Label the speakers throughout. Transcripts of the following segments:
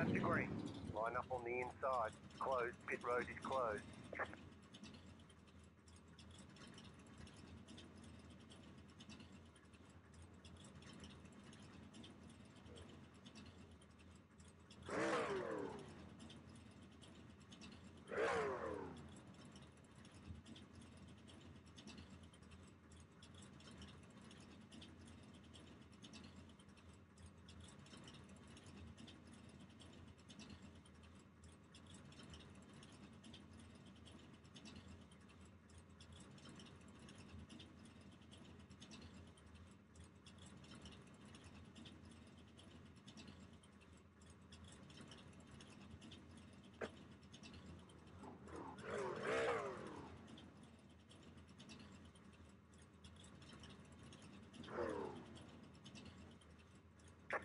Speaker 1: Left to green. Line up on the inside. Closed. Pit road is closed.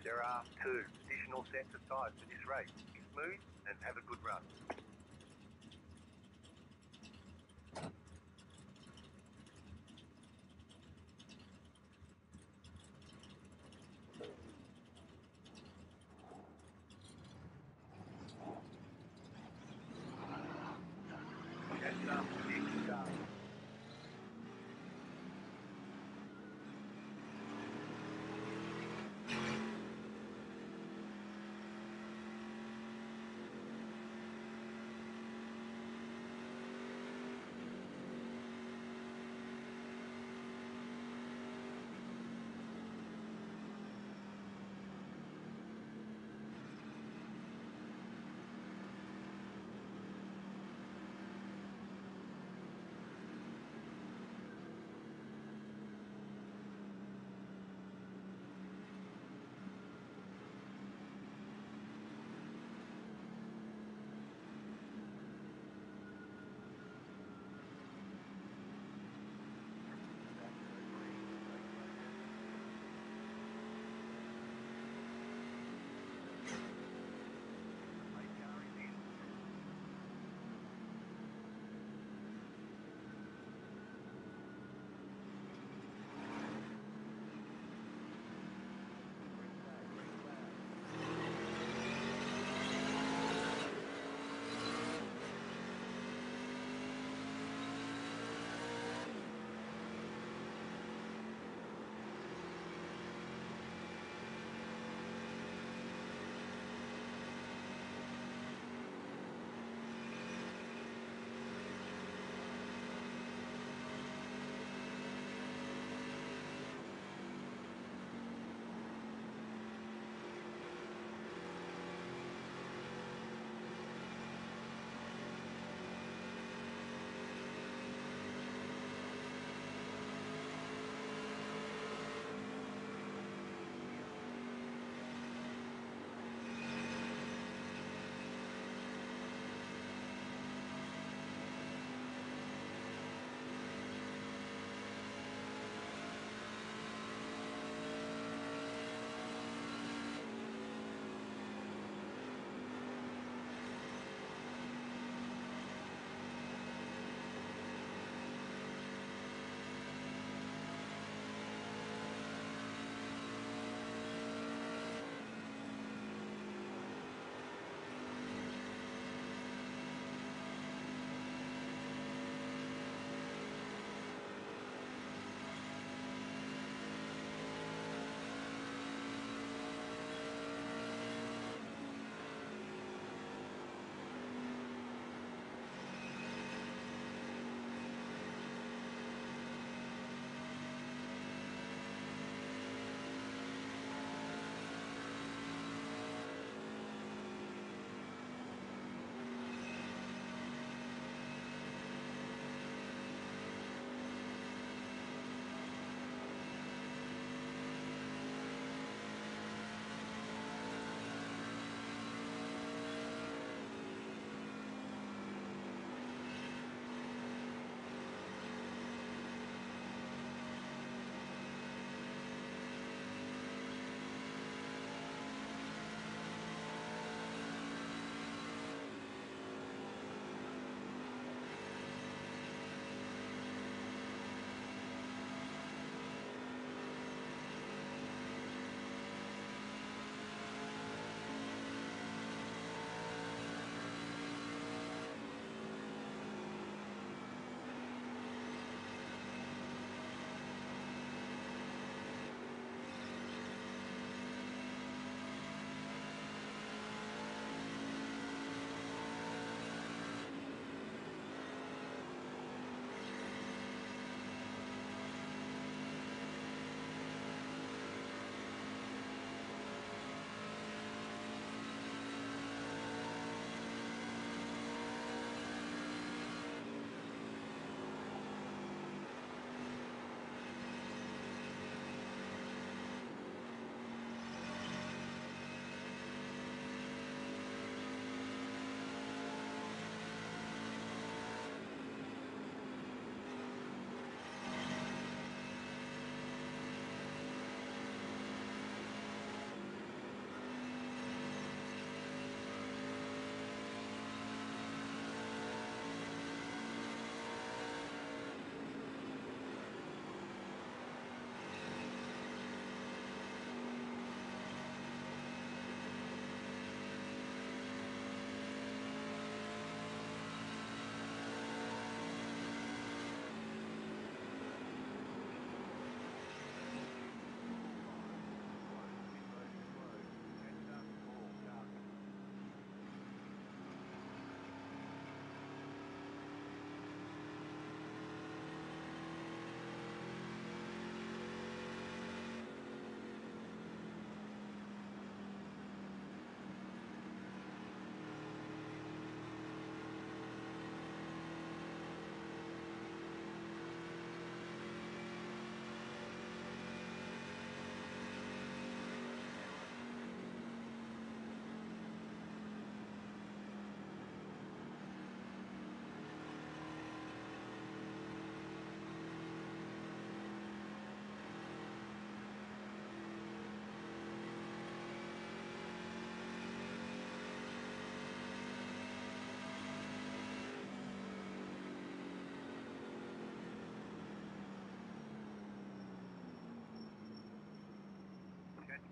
Speaker 1: There are two additional sets of tyres for this race. Be smooth and have a good run.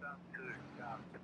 Speaker 1: Jetstar 2, go.